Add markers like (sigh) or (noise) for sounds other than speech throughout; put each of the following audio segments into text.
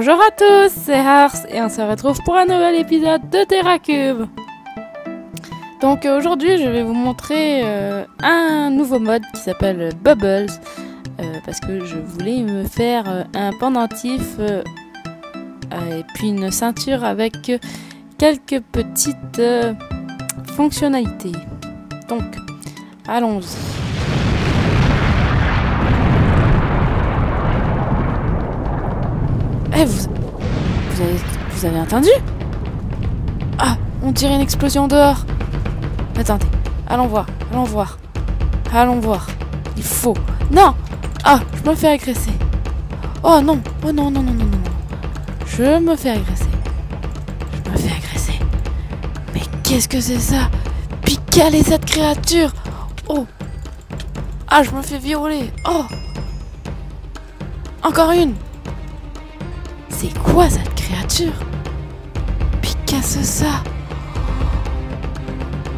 Bonjour à tous, c'est Hars et on se retrouve pour un nouvel épisode de TerraCube. Donc euh, aujourd'hui je vais vous montrer euh, un nouveau mode qui s'appelle Bubbles euh, parce que je voulais me faire un pendentif et puis une ceinture avec quelques petites fonctionnalités. Donc allons-y. Eh, vous, avez, entendu? Ah, on dirait une explosion dehors. Attendez, allons voir, allons voir. Allons voir. Il faut. Non Ah, je me fais agresser. Oh non, oh non, non, non, non, non. Je me fais agresser. Je me fais agresser. Mais qu'est-ce que c'est ça? Est cette créature Oh Ah, je me fais violer. Oh Encore une c'est quoi cette créature? Puis que ça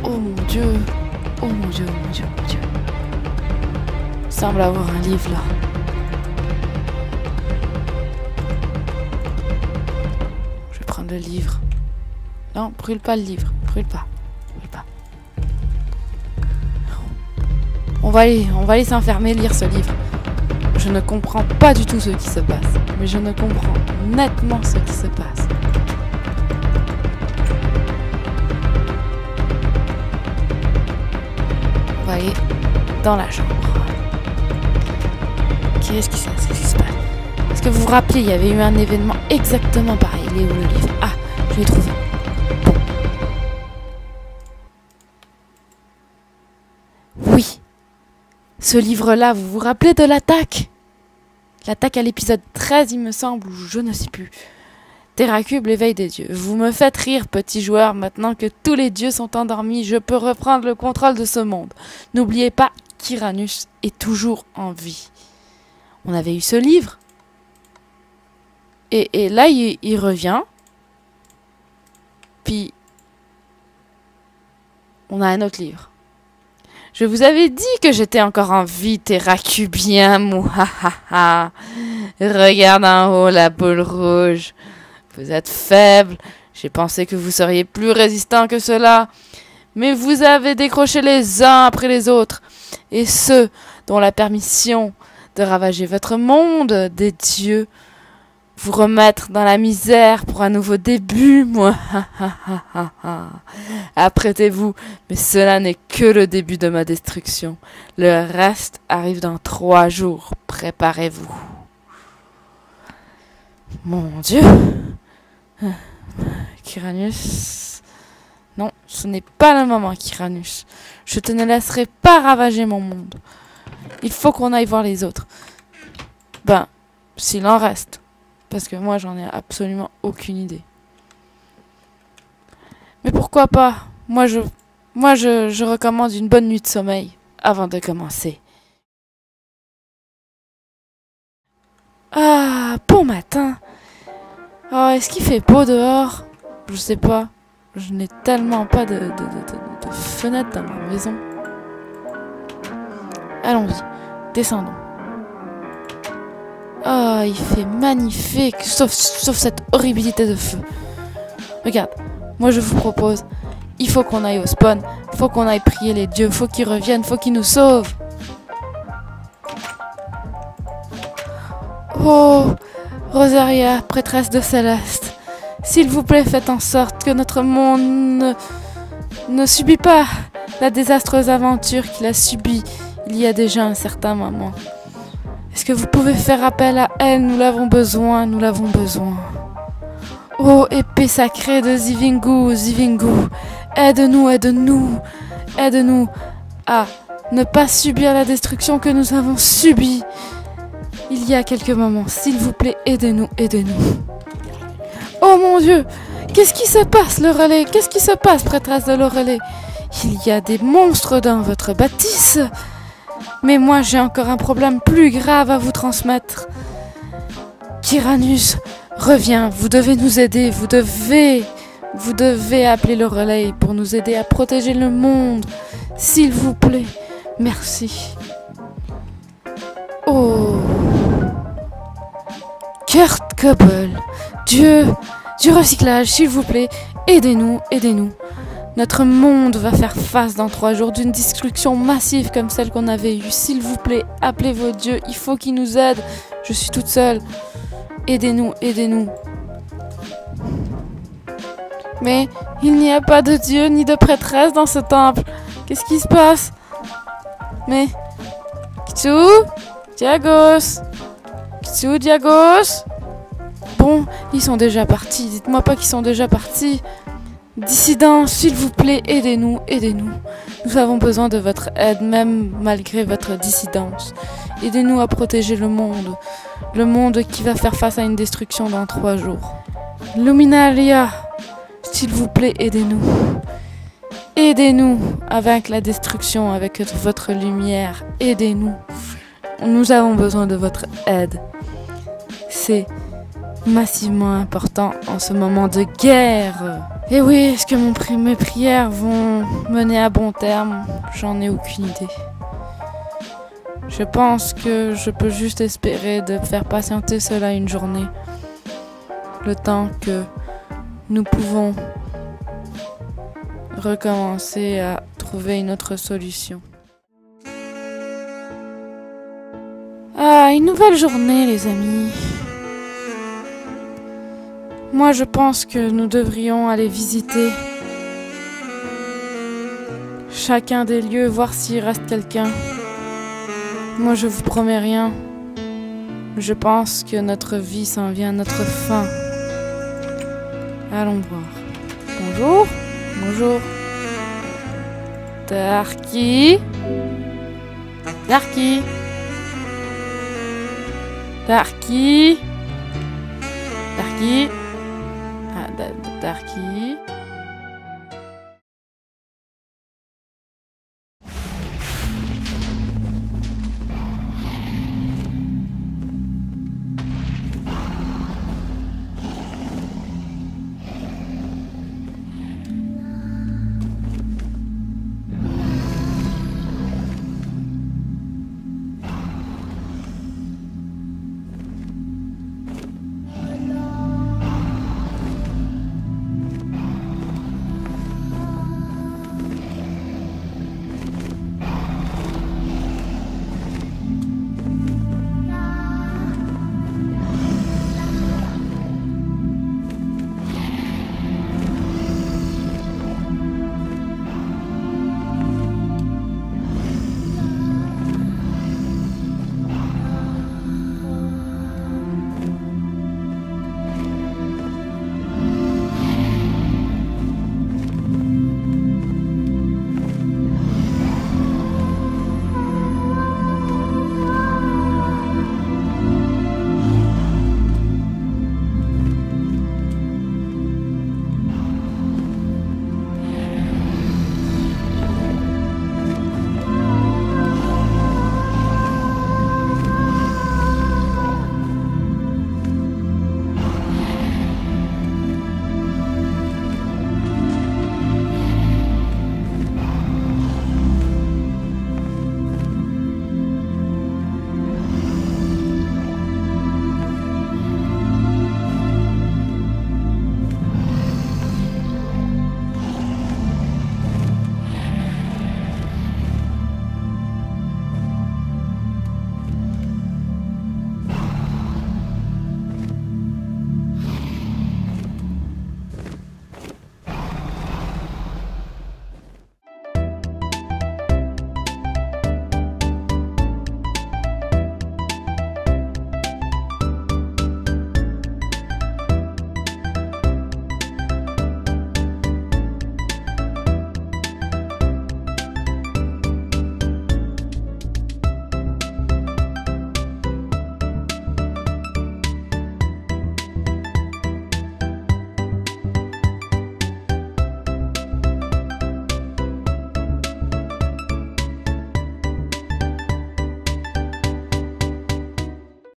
Oh mon dieu Oh mon dieu, oh mon dieu, oh mon dieu. Il semble avoir un livre là. Je vais prendre le livre. Non, brûle pas le livre. Brûle pas. Pas. On va aller, on va aller s'enfermer lire ce livre. Je ne comprends pas du tout ce qui se passe, mais je ne comprends nettement ce qui se passe. Va aller dans la chambre. Qu'est-ce qui, se- qu'est-ce qui se passe? Est-ce que vous vous rappelez, il y avait eu un événement exactement pareil Il est où le livre Ah, je l'ai trouvé. Bon. Oui. Ce livre-là, vous vous rappelez de l'attaque? L'attaque à l'épisode 13, il me semble, ou je ne sais plus. Terracube, l'éveil des dieux. Vous me faites rire, petit joueur, maintenant que tous les dieux sont endormis, je peux reprendre le contrôle de ce monde. N'oubliez pas, Kyranus est toujours en vie. On avait eu ce livre. Et, et là, il revient. Puis, on a un autre livre. Je vous avais dit que j'étais encore en vie, Terracubien, mouhahaha. Regarde en haut la boule rouge. Vous êtes faible. J'ai pensé que vous seriez plus résistant que cela. Mais vous avez décroché les uns après les autres. Et ceux dont la permission de ravager votre monde des dieux vous remettre dans la misère pour un nouveau début, moi. (laughs) Apprêtez-vous, mais cela n'est que le début de ma destruction. Le reste arrive dans trois jours. Préparez-vous. Mon Dieu. Kyranus. Non, ce n'est pas le moment, Kyranus. Je te ne laisserai pas ravager mon monde. Il faut qu'on aille voir les autres. Ben, s'il en reste. Parce que moi, j'en ai absolument aucune idée. Mais pourquoi pas? Moi, je, moi, je, recommande une bonne nuit de sommeil avant de commencer. Ah, bon matin. Oh, est-ce qu'il fait beau dehors? Je sais pas. Je n'ai tellement pas de, de, de, de, de fenêtres dans ma maison. Allons-y, descendons. Oh, il fait magnifique, sauf, sauf cette horribilité de feu. Regarde, moi je vous propose, il faut qu'on aille au spawn, faut qu'on aille prier les dieux, faut qu'ils reviennent, faut qu'ils nous sauvent. Oh, Rosaria, prêtresse de Céleste, s'il vous plaît, faites en sorte que notre monde ne, ne subit pas la désastreuse aventure qu'il a subie il y a déjà un certain moment. Est-ce que vous pouvez faire appel à elle? Nous l'avons besoin, nous l'avons besoin. Oh, épée sacrée de Zivingu, Zivingu, aide-nous, aide-nous, aide-nous à ne pas subir la destruction que nous avons subie il y a quelques moments. S'il vous plaît, aidez-nous, aidez-nous. Oh mon Dieu Qu'est-ce qui se passe, le relais? Qu'est-ce qui se passe, prêtresse de l'Orelais Il y a des monstres dans votre bâtisse mais moi, j'ai encore un problème plus grave à vous transmettre. Tyrannus, reviens, vous devez nous aider, vous devez, vous devez appeler le relais pour nous aider à protéger le monde. S'il vous plaît, merci. Oh. Kurt Cobble. Dieu, du recyclage, s'il vous plaît, aidez-nous, aidez-nous. Notre monde va faire face dans trois jours d'une destruction massive comme celle qu'on avait eue. S'il vous plaît, appelez vos dieux, il faut qu'ils nous aident. Je suis toute seule. Aidez-nous, aidez-nous. Mais il n'y a pas de dieu ni de prêtresse dans ce temple. Qu'est-ce qui se passe? Mais... Kitsu Diagos Kitsu Diagos Bon, ils sont déjà partis. Dites-moi pas qu'ils sont déjà partis. Dissidents, s'il vous plaît, aidez-nous, aidez-nous. Nous avons besoin de votre aide, même malgré votre dissidence. Aidez-nous à protéger le monde. Le monde qui va faire face à une destruction dans trois jours. Luminaria, s'il vous plaît, aidez-nous. Aidez-nous à vaincre la destruction avec votre lumière. Aidez-nous. Nous avons besoin de votre aide. C'est massivement important en ce moment de guerre. Et oui, est-ce que mes prières vont mener à bon terme? J'en ai aucune idée. Je pense que je peux juste espérer de faire patienter cela une journée. Le temps que nous pouvons recommencer à trouver une autre solution. Ah, une nouvelle journée, les amis. Moi, je pense que nous devrions aller visiter chacun des lieux, voir s'il reste quelqu'un. Moi, je vous promets rien. Je pense que notre vie s'en vient à notre fin. Allons voir. Bonjour. Bonjour. Darky. Darky. Darky. Darky. Da- Darky.